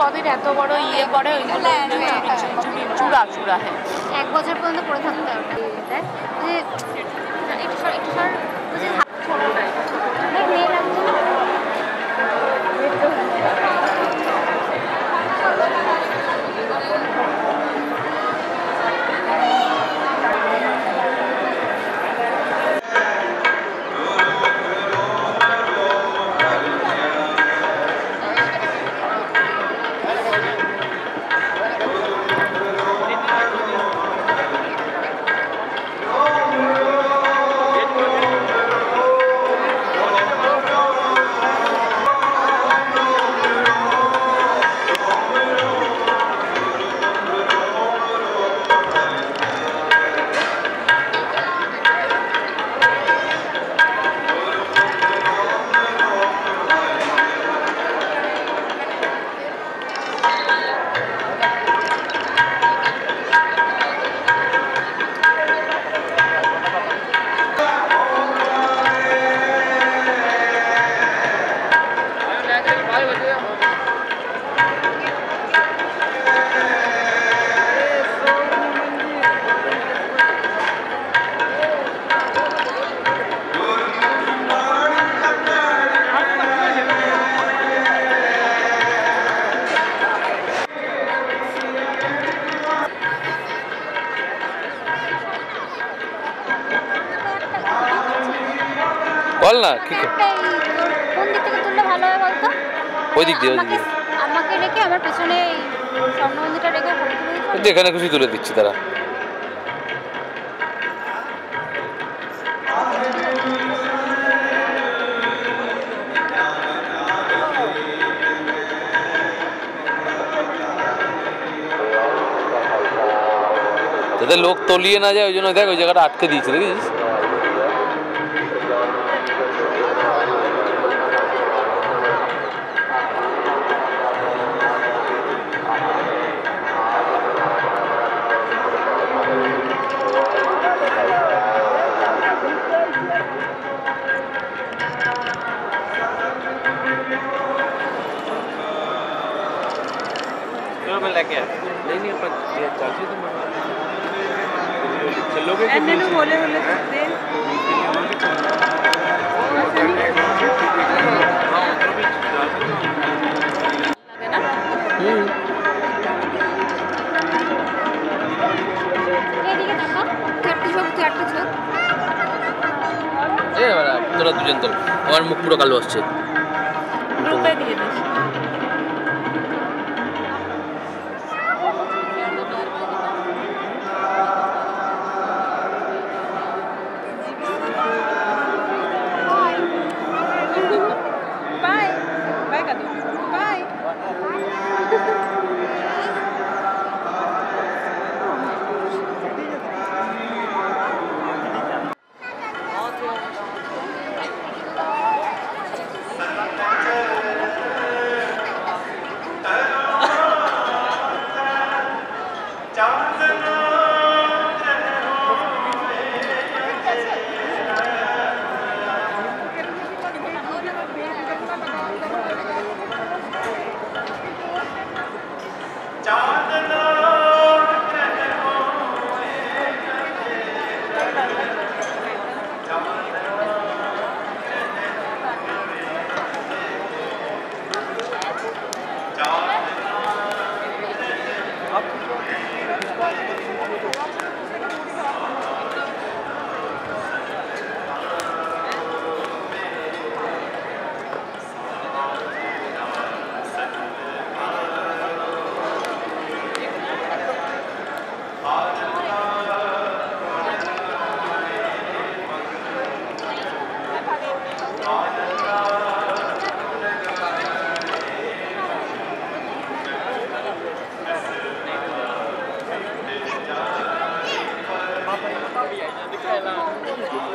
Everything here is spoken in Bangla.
কদিন এত বড় ইয়ে করে ওইগুলো চূড়া চূড়া হ্যাঁ। এক বছর পর্যন্ত পড়ে থাকতে হবে। যে একটু একটু বল না কি কোন দিক থেকে তুললে ভালো হয় বলতো ওই দিক দিয়ে, ওই দিক আমাকে দিয়ে। আমাকে রেখে আমার পেছনে এই স্বর্ণ মন্দিরটা রেখে ফটো তুলে? যেখানে খুশি তুলে দিচ্ছি তারা যাতে লোক তলিয়ে না যায় ওই জন্য দেখ ওই জায়গাটা আটকে দিয়েছে দেখিস তোরা দুজন তোর। আমার মুখ পুরো কালো আসছে। দিয়ে দিস।